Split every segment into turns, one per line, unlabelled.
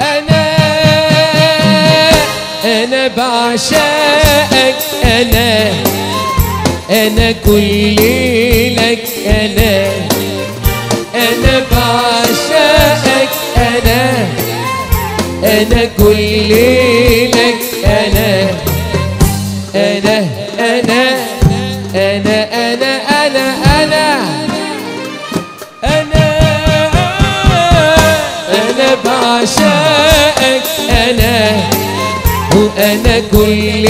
أنا أنا بعشقك أنا أنا كل لك أنا أنا بعشقك أنا أنا كل لك أنا أنا أنا أنا أنا. بعشقك أنا وأنا كل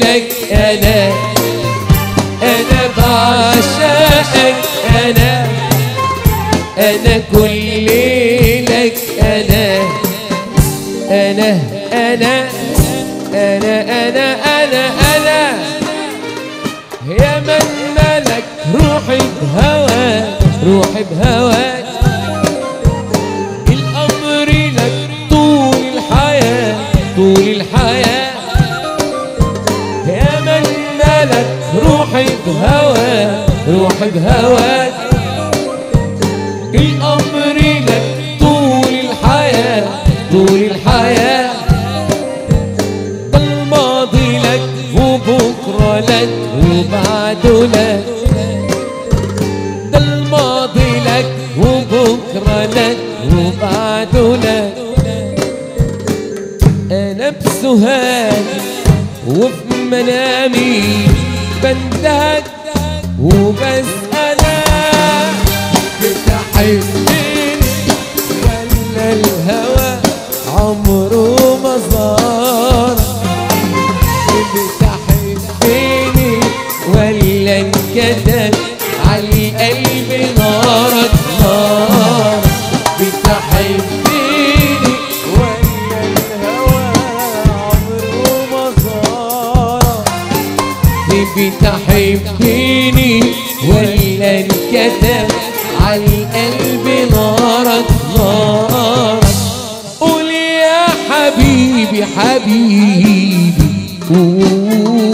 لك أنا. أنا بعشقك أنا أنا كل لك أنا. أنا أنا أنا أنا أنا أنا. يا من ملك روحي بهواك روحي بهواك بهواك روحي بهواك الأمر لك طول الحياة طول الحياة. ده الماضي لك وبكرة لك وبعده لك. ده الماضي لك وبكرة لك وبعده لك. أنا بسهاد وفي منامي. بندهك وبسألك بتحبني ولا الهوى عمره ما بتحبني ولا بتحبني ولا انكتب على القلب نارك نارك قول يا حبيبي حبيبي. قول